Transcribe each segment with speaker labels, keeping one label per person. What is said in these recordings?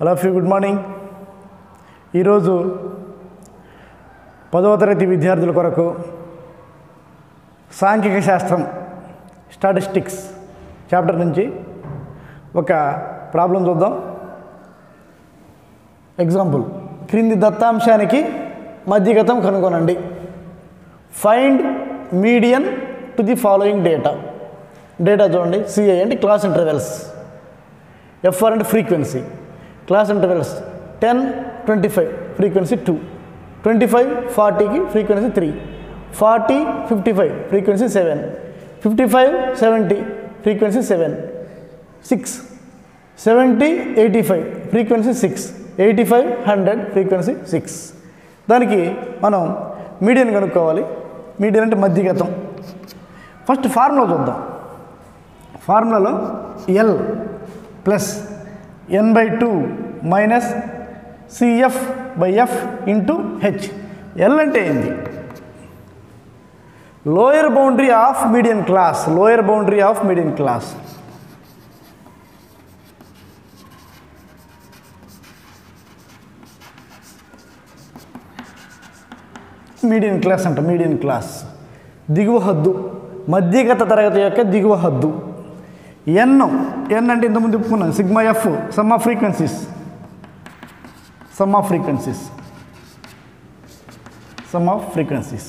Speaker 1: Hello few good morning ఈరోజు పదవ తరగతి విద్యార్థుల కొరకు సాంఘిక శాస్త్రం స్టాటిస్టిక్స్ చాప్టర్ నుంచి ఒక ప్రాబ్లం చూద్దాం. ఎగ్జాంపుల్ క్రింది దత్తాంశానికి మధ్యగతం కనుగొనండి. Find median to the following data data చూడండి సిఐ అంటే క్లాస్ ఇంటర్వెల్స్ ఎఫ్ఆర్ అంటే frequency class intervals ten twenty five frequency two. Twenty five ఫార్టీకి frequency three. Forty fifty five frequency seven. Fifty five seventy frequency seven. Six. Seventy eighty five frequency six. Eighty five hundred frequency six. దానికి మనం median కనుక్కోవాలి. Median అంటే మధ్యగతం. First formula చూద్దాం. ఫార్ములాలో L plus N by two minus CF by F into H L అంటే ఏంది? Lower boundary of medium class lower boundary of medium class medium class అంట medium class దిగువ హద్దు. మధ్యగత తరగతి యొక్క దిగువ హద్దు. ఎన్ ఎన్ అంటే ఇంతకుముందు చెప్పుకున్నాను sigma F sum of frequencies sum of frequencies sum of frequencies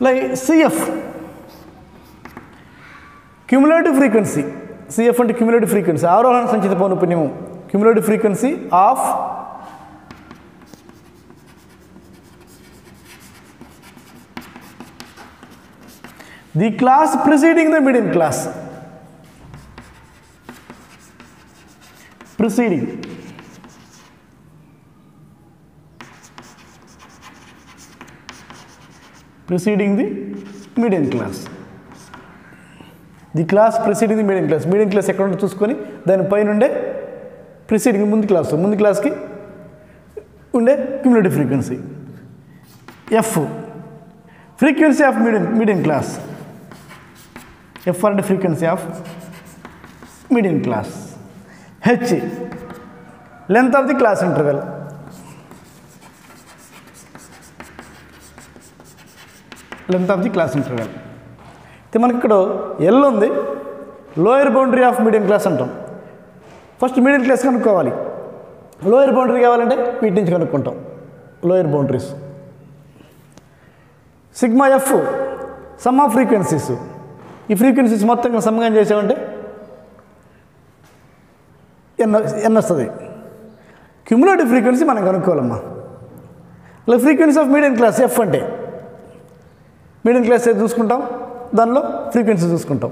Speaker 1: like CF cumulative frequency CF అంటే క్యుములేటివ్ ఫ్రీక్వెన్సీ ఆరోహణ సంచిత పౌనపుణ్యము cumulative frequency of the class preceding the median class. Preceding. Preceding the median class. The class preceding the medium class medium class ఎక్కడ ఉంటే చూసుకొని దానిపైన ఉండే preceding ముందు class ముందు క్లాస్కి ఉండే cumulative frequency F frequency of medium medium class F అంటే frequency of medium class H length of the class interval length of the class interval అయితే మనకి ఇక్కడ ఎల్ ఉంది. Lower boundary of medium class అంటాం. First medium class కనుక్కోవాలి. Lower boundary కావాలంటే వీటి నుంచి కనుక్కుంటాం. Lower boundaries sigma F sum of frequencies ఈ ఫ్రీక్వెన్సీస్ మొత్తం సమ్మగా చేసామంటే ఎన్న ఎన్న వస్తుంది క్యుములేటివ్ ఫ్రీక్వెన్సీ మనం కనుక్కోవాలమ్మా. ఇలా frequency of medium class F అంటే మీడియం క్లాస్ ఏది చూసుకుంటాం? దానిలో ఫ్రీక్వెన్సీ చూసుకుంటాం.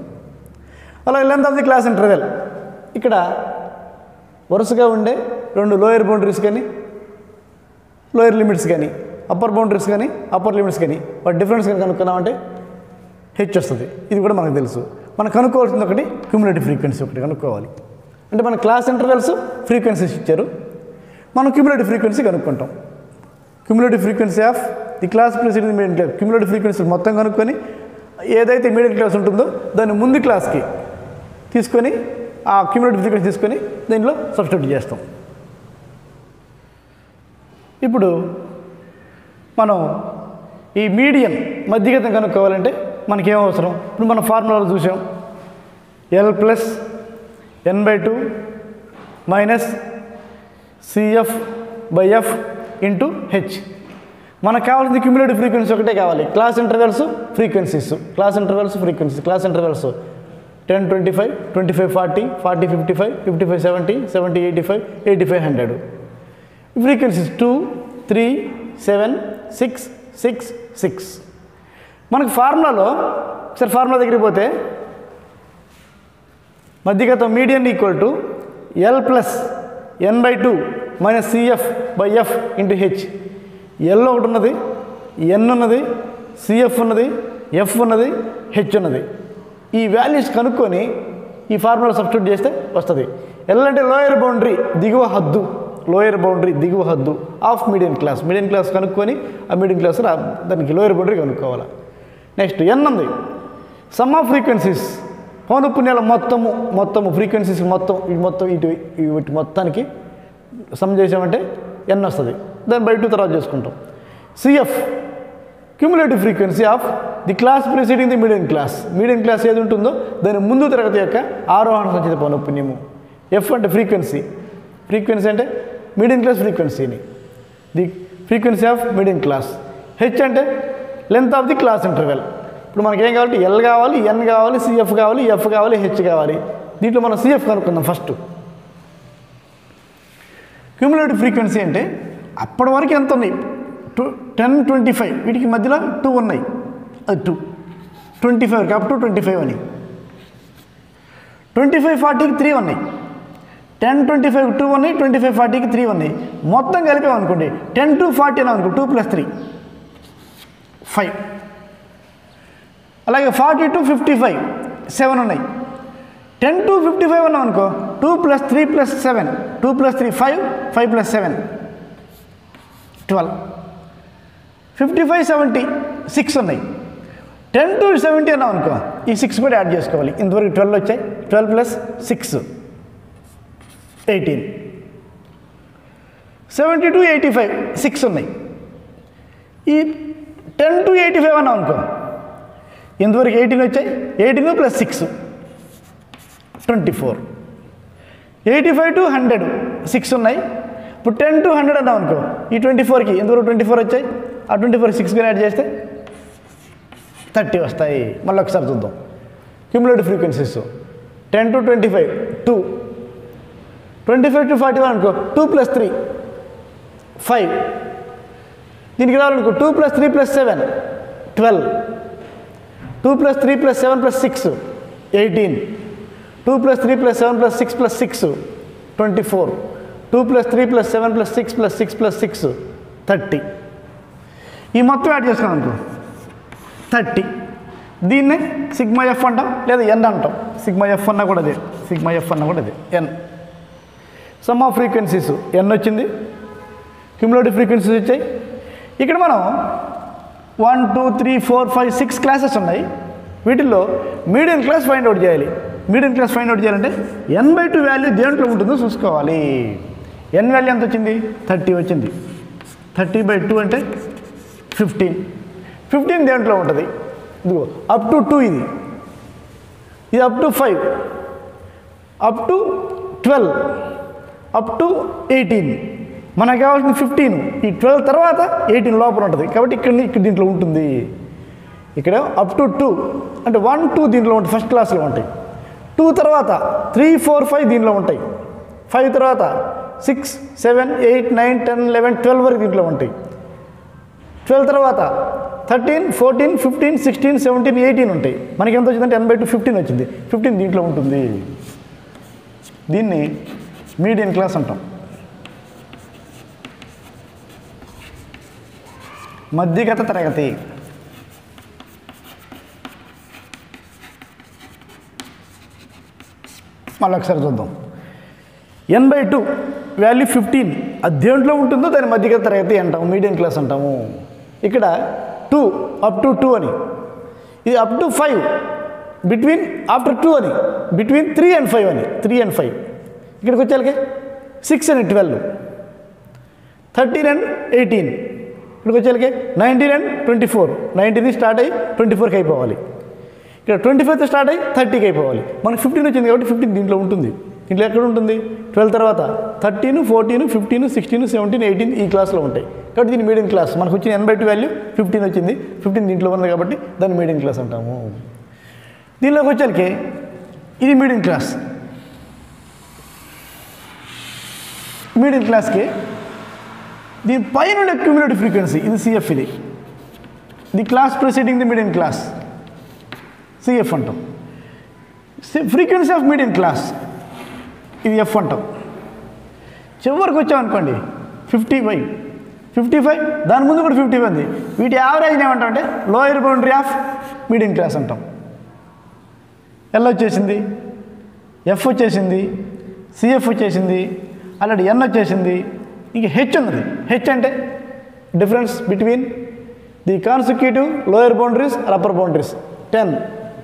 Speaker 1: అలాగే length of the class interval ఇక్కడ వరుసగా ఉండే రెండు లోయర్ బౌండరీస్ కానీ లోయర్ లిమిట్స్ కానీ అప్పర్ బౌండరీస్ కానీ అప్పర్ లిమిట్స్ కానీ వాటి డిఫరెన్స్ కానీ కనుక్కున్నామంటే హెచ్ వస్తుంది. ఇది కూడా మనకు తెలుసు. మనం కనుక్కోవాల్సింది ఒకటి క్యూములేటివ్ ఫ్రీక్వెన్సీ ఒకటి కనుక్కోవాలి. అంటే మన క్లాస్ ఇంటర్వెల్స్ ఫ్రీక్వెన్సీస్ ఇచ్చారు. మనం cumulative frequency కనుక్కుంటాం. Cumulative frequency of the class preceding medium class cumulative frequency మొత్తం కనుక్కొని ఏదైతే మీడియం క్లాస్ ఉంటుందో దాన్ని ముందు క్లాస్కి తీసుకొని ఆ క్యూములేటివ్ ఫ్రీక్వెన్సీ తీసుకొని దీనిలో సబ్స్టిట్యూట్ చేస్తాం. ఇప్పుడు మనం ఈ మీడియం మధ్యగతం కనుక్కోవాలంటే మనకేం అవసరం? ఇప్పుడు మన ఫార్ములాలో చూసాం. L plus N by two minus CF by F into H మనకు కావాల్సింది క్యూములేటివ్ ఫ్రీక్వెన్సీ ఒకటే కావాలి. Class intervals frequencies class intervals frequency class intervals ten twenty five twenty five forty forty fifty five fifty five seventy seventy eighty five eighty five hundred frequencies two three seven six six six మనకు ఫార్ములాలో ఒకసారి formula దగ్గరికి పోతే మధ్యగతం median equal to L plus N by two minus CF by F into H L ఒకటి ఉన్నది ఎన్ ఉన్నది CF ఉన్నది F ఉన్నది హెచ్ ఉన్నది. ఈ వాల్యూస్ కనుక్కొని ఈ ఫార్ములా సబ్స్టిట్యూట్ చేస్తే వస్తుంది. ఎల్ అంటే లోయర్ బౌండరీ దిగువ హద్దు. లోయర్ బౌండరీ దిగువ హద్దు of medium class medium class కనుక్కొని ఆ మీడియం క్లాస్ దానికి లోయర్ బౌండరీ కనుక్కోవాలి. నెక్స్ట్ ఎన్ ఉంది. సమ్ ఆఫ్ ఫ్రీక్వెన్సీస్ పౌనపుణ్యాల మొత్తము మొత్తము ఫ్రీక్వెన్సీస్ మొత్తం ఇవి మొత్తం ఇటు వీటి మొత్తానికి సమ్ చేసామంటే ఎన్ వస్తుంది. దాన్ని బయట తర్వాత చేసుకుంటాం. CF cumulative frequency of the class preceding the medium class medium class ఏది ఉంటుందో దాని ముందు తరగతి యొక్క ఆరోహణ సంచిత పౌనపుణ్యము ఎఫ్ అంటే ఫ్రీక్వెన్సీ ఫ్రీక్వెన్సీ అంటే మీడియం క్లాస్ ఫ్రీక్వెన్సీని the frequency of medium class H అంటే length of the class interval ఇప్పుడు మనకి ఏం కావాలి ఎల్ కావాలి ఎన్ కావాలి సిఎఫ్ కావాలి ఎఫ్ కావాలి హెచ్ కావాలి. దీంట్లో మనం సిఎఫ్ కనుక్కుందాం ఫస్ట్ క్యూములేటివ్ ఫ్రీక్వెన్సీ అంటే అప్పటి వరకు ఎంత ఉన్నాయి? టూ టెన్ ట్వంటీ ఫైవ్ వీటికి మధ్యలో టూ ఉన్నాయి. అది two twenty five up to twenty five అని. ట్వంటీ ఫైవ్ ఫార్టీకి త్రీ ఉన్నాయి. టెన్ ట్వంటీ ఫైవ్ టూ ఉన్నాయి ట్వంటీ ఫైవ్ ఫార్టీకి త్రీ ఉన్నాయి. మొత్తం కలిపామనుకోండి టెన్ టు ఫార్టీ అని అనుకో టూ ప్లస్ త్రీ ఫైవ్. అలాగే forty to fifty five seven ఉన్నాయి. టెన్ టు ఫిఫ్టీ ఫైవ్ ఉన్నాం అనుకో two plus three plus seven two plus three five five plus seven. Twelve. Fifty five seventy six ఉన్నాయి. Ten to seventy అన్నాం అనుకో ఈ six కూడా add చేసుకోవాలి. ఇంతవరకు ట్వెల్వ్ వచ్చాయి. Twelve plus six eighteen. Seventy to eighty five six ఉన్నాయి. ఈ టెన్ టు ఎయిటీ ఫైవ్ అన్నాం అనుకో. ఇంతవరకు ఎయిటీన్ వచ్చాయి. Eighteen plus six. Twenty four. Eighty five to hundred. Six ఉన్నాయి. ఇప్పుడు టెన్ టు హండ్రెడ్ అన్నాం అనుకో. ఈ ట్వంటీ ఫోర్కి ఇంతవరకు ట్వంటీ ఫోర్ వచ్చాయి. ఆ ట్వంటీ ఫోర్ సిక్స్ యాడ్ చేస్తే థర్టీ వస్తాయి. మళ్ళీ ఒకసారి చూద్దాం. Cumulative frequencies ten to twenty five. Two. Twenty five to forty one అనుకో. Two plus three. ఫైవ్. దీనికి రావాలనుకో two plus three plus seven twelve two plus three plus seven plus six eighteen two plus three plus seven plus six plus six twenty four two plus three plus seven plus six plus six plus six thirty ఈ మొత్తం add చేసుకున్నాం అనుకో thirty దీన్నే sigma F అంటాం లేదా ఎన్ అంటాం. Sigma F అన్న కూడా అదే సిగ్మా ఎఫ్ అన్న కూడా అదే N sum of frequencies N వచ్చింది. క్యూములేటివ్ ఫ్రీక్వెన్సీస్ వచ్చాయి. ఇక్కడ మనం one two three four five six classes ఉన్నాయి. వీటిల్లో మీడియం క్లాస్ ఫైండ్ అవుట్ చేయాలి. మీడియం క్లాస్ ఫైండ్ అవుట్ చేయాలంటే ఎన్ బై టూ వాల్యూ దేంట్లో ఉంటుందో చూసుకోవాలి. ఎన్ వాల్యూ ఎంత వచ్చింది? థర్టీ వచ్చింది. థర్టీ బై టూ అంటే ఫిఫ్టీన్ ఫిఫ్టీన్ దేంట్లో ఉంటుంది? ఇదిగో అప్ టు టూ ఇది. ఇది up to five up to twelve up to eighteen మనకు కావాల్సింది ఫిఫ్టీన్ ఈ ట్వెల్వ్ తర్వాత ఎయిటీన్ లోపల ఉంటుంది. కాబట్టి ఇక్కడ ఇక్కడ దీంట్లో ఉంటుంది. ఇక్కడ అప్ టు టూ అంటే వన్ టూ దీంట్లో ఉంటాయి. ఫస్ట్ క్లాస్లో ఉంటాయి. టూ తర్వాత త్రీ ఫోర్ ఫైవ్ దీంట్లో ఉంటాయి. ఫైవ్ తర్వాత six seven eight nine ten eleven twelve వరకు దీంట్లో ఉంటాయి. ట్వెల్వ్ తర్వాత thirteen fourteen fifteen sixteen seventeen eighteen ఉంటాయి. మనకి ఎంత వచ్చిందంటే ఎనభై టు టూ ఫిఫ్టీన్ వచ్చింది. ఫిఫ్టీన్ దీంట్లో ఉంటుంది. దీన్ని మీడియం క్లాస్ అంటాం. మధ్యగత తరగతి. మళ్ళీ ఒకసారి చూద్దాం. N by two value fifteen అది దేంట్లో ఉంటుందో దాని మధ్యగత తరగతి అంటాము మీడియం క్లాస్ అంటాము. ఇక్కడ టూ అప్ టు టూ అని. ఇది up to five between after two అని. బిట్వీన్ త్రీ అండ్ ఫైవ్ అని. త్రీ అండ్ ఫైవ్ ఇక్కడికి వచ్చేళ్ళకి six and twelve thirteen and eighteen ఇక్కడికి వచ్చేళ్ళకి nineteen and twenty four nineteen start అయ్యి twenty ఫోర్కి అయిపోవాలి. ఇక్కడ ట్వంటీ ఫైవ్తో స్టార్ట్ అయ్యి థర్టీకి అయిపోవాలి. మనకు ఫిఫ్టీన్ వచ్చింది కాబట్టి ఫిఫ్టీన్ దీంట్లో ఉంటుంది. దీంట్లో ఎక్కడ ఉంటుంది? ట్వెల్వ్ తర్వాత thirteen fourteen fifteen sixteen seventeen eighteen ఈ క్లాస్లో ఉంటాయి. కాబట్టి దీని మీడియం క్లాస్ మనకు వచ్చిన N by two value fifteen వచ్చింది. ఫిఫ్టీన్ దీంట్లో ఉంది కాబట్టి దాన్ని మీడియం క్లాస్ అంటాము. దీనిలోకి వచ్చేసరికి ఇది మీడియం క్లాస్ మీడియం క్లాస్కి దీని పైన క్యూమిలేటివ్ ఫ్రీక్వెన్సీ ఇది సిఎఫ్ ఇది the class proceeding the medium class CF అంటాం ఫ్రీక్వెన్సీ ఆఫ్ మీడియం క్లాస్ ఇది ఎఫ్ అంటాం చివరికి వచ్చామనుకోండి ఫిఫ్టీ ఫైవ్ ఫిఫ్టీ ఫైవ్ దాని ముందు కూడా ఫిఫ్టీ ఫైవ్ ఉంది. వీటి యావరేజ్ ఏమంటాం అంటే lower boundary of medium class అంటాం. ఎల్ వచ్చేసింది ఎఫ్ వచ్చేసింది సిఎఫ్ వచ్చేసింది అలాంటి ఎన్ వచ్చేసింది ఇంక హెచ్ ఉన్నది. హెచ్ అంటే difference between the consecutive lower boundaries upper boundaries ten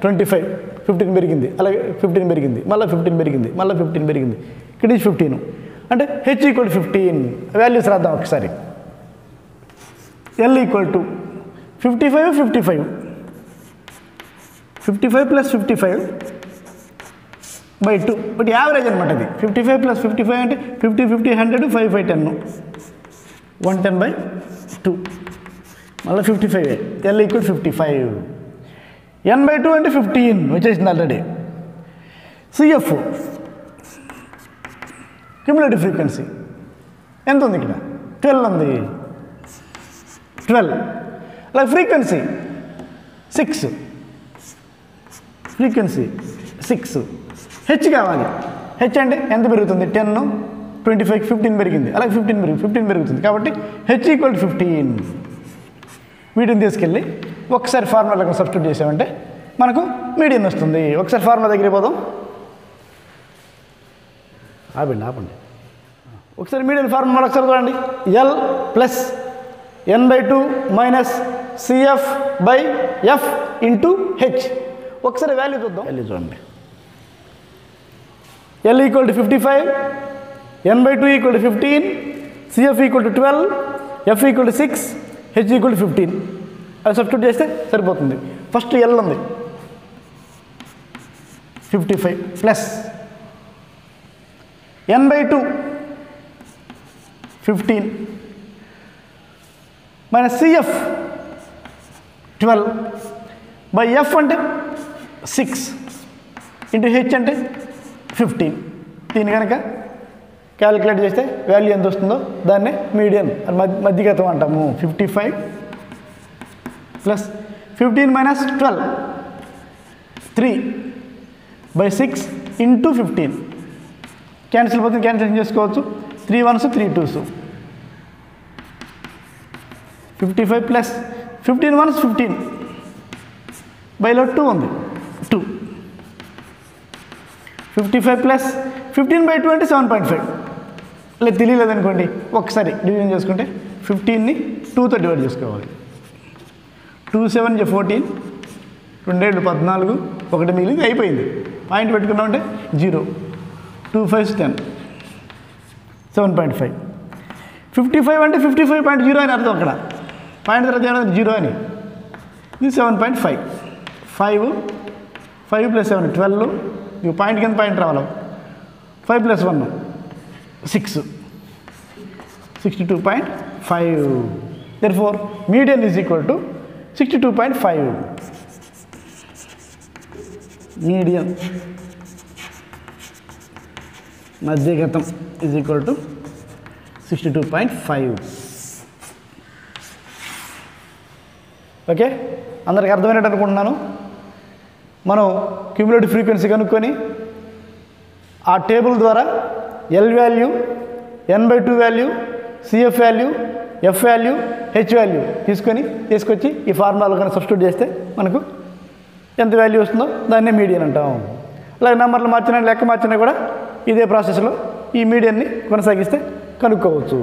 Speaker 1: twenty five fifteen పెరిగింది. అలాగే ఫిఫ్టీన్ పెరిగింది. మళ్ళీ ఫిఫ్టీన్ పెరిగింది. మళ్ళీ ఫిఫ్టీన్ పెరిగింది. ఇక్కడ నుంచి ఫిఫ్టీన్ అంటే హెచ్ ఈక్వల్ ఫిఫ్టీన్ వాల్యూస్ రాద్దాం ఒకసారి. L equal to fifty five fifty five fifty five plus fifty five by two but average అనమాట అది. Fifty five plus fifty five అంటే fifty fifty hundred five five ten. One ten by two. మళ్ళీ fifty five L equal fifty five. N by two అంటే fifteen వచ్చేసింది already CF cumulative frequency ఎంత ఉంది ఇక్కడ? Twelve ఉంది. ట్వెల్వ్. అలా frequency six frequency six H కావాలి. H అంటే ఎంత పెరుగుతుంది? టెన్ ట్వంటీ ఫైవ్ ఫిఫ్టీన్ పెరిగింది. అలాగే ఫిఫ్టీన్ పెరిగి ఫిఫ్టీన్ పెరుగుతుంది. కాబట్టి హెచ్ ఈక్వల్ ఫిఫ్టీన్ వీటిని తీసుకెళ్ళి ఒకసారి ఫార్ములాకి సబ్స్టిట్యూట్ చేసామంటే మనకు మీడియం వస్తుంది. ఒకసారి ఫార్ములా దగ్గరికి పోదాం. ఆపండి ఆపండి. ఒకసారి మీడియం ఫార్ములా ఒకసారి చూడండి. L plus N by two minus CF by F into H ఒకసారి వాల్యూ చూద్దాం. వాల్యూ చూడండి. L equal to fifty five N by two equal to fifteen CF equal to twelve F equal to six H equal to fifteen అది substitute చేస్తే సరిపోతుంది. First L ఉంది. Fifty five plus N by two fifteen minus CF twelve by F అంటే six into H అంటే fifteen దీన్ని కనుక calculate చేస్తే value ఎంత వస్తుందో దాన్నే మీడియన్ మధ్యగతం అంటాము. Fifty five plus fifteen minus twelve three by six into fifteen cancel పోతే క్యాన్సిల్ చేసుకోవచ్చు? Three ones three twos fifty five plus fifteen ones fifteen బైలో two ఉంది. Fifty five plus fifteen by twenty seven point five లేదు తెలియలేదనుకోండి ఒకసారి division చేసుకుంటే ఫిఫ్టీన్ని టూతో divide చేసుకోవాలి. Two seven జ ఫోర్టీన్ రెండేళ్ళు పద్నాలుగు ఒకటి మిగిలింది అయిపోయింది. పాయింట్ పెట్టుకున్నామంటే zero two five ten seven point five fifty five అంటే ఫిఫ్టీ ఫైవ్ పాయింట్ జీరో అని అర్థం అక్కడ. పాయింట్ తర్వాత జీరో అని. ఇది seven point five five five plus seven twelve ఇక పాయింట్ కింద పాయింట్ రావాలి? Five plus one six sixty two point five therefore median is equal to sixty two point five medium మధ్యగతం is equal to sixty two point five okay అందరికి అర్థమైనట్టు అనుకుంటున్నాను. మనం cumulative frequency కనుక్కొని ఆ table ద్వారా L value N by two value CF value F value H value తీసుకొని తీసుకొచ్చి ఈ ఫార్ములాలో కానీ సబ్స్టిట్యూట్ చేస్తే మనకు ఎంత వాల్యూ వస్తుందో దాన్నే మీడియన్ అంటాం. అలాగే నెంబర్లు మార్చినా లెక్క మార్చినా కూడా ఇదే ప్రాసెస్లో ఈ మీడియన్ని కొనసాగిస్తే కనుక్కోవచ్చు.